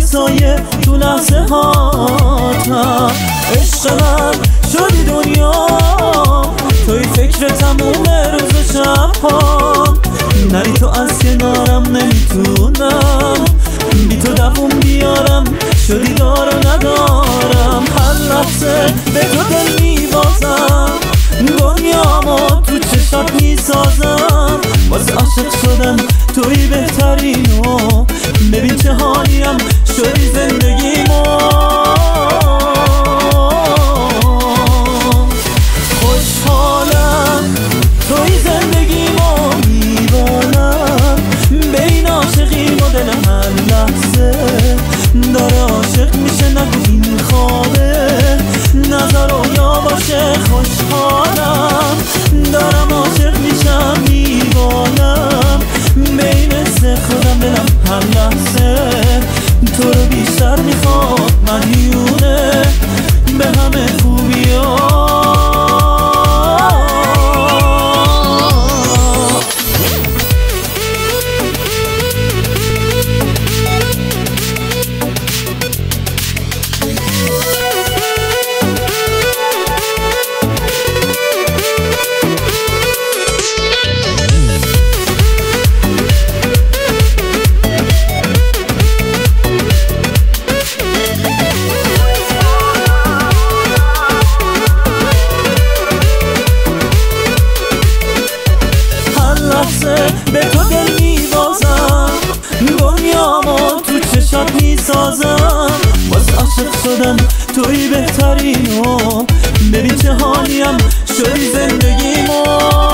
سایه تو لحظه هاتم عشق من شدی دنیا. توی فکر تموم روز و شب ها. نری تو از کنارم نمی‌تونم بی تو دووم بیارم شدی دار ندارم. هر لحظه به تو دل میبازم. دنیامو تو چشات می‌سازم. واسه عاشق شدم توی چه حالیم. شدی به تو دل میبازم. دنیامو تو چشات می‌سازم. باز عاشق شدم توی بهترینو. ببین چه حالیم شدی زندگیمو.